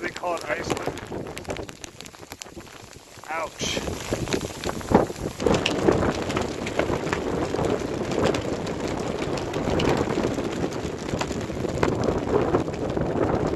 they call it Iceland. Ouch.